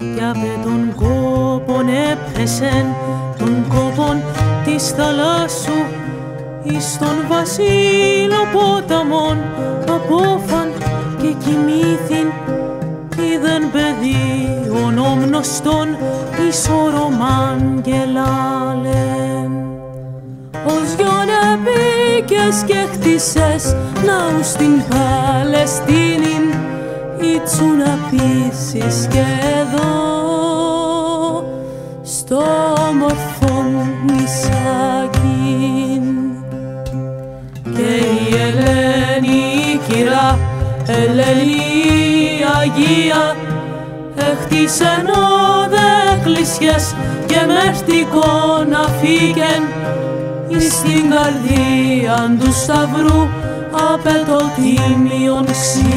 Κι απ' τον κόπον έπεσεν τον κόπον της θαλάσσου εις τον βασίλο ποταμόν απόφαν και κοιμήθην είδεν παιδί ονόμνωστον εις ορομάν και λάλεν ως γιον επίκες και χτίσες ναού στην Παλαιστίνην ήτσου να πείσεις και όμορφο νησάκι και η Ελένη η κυρά Ελένη Αγία έχτισεν όδε εκκλησιές και μερτικό να φύγεν εις την καρδία του σταυρού απέτο τίμιον ξύλο.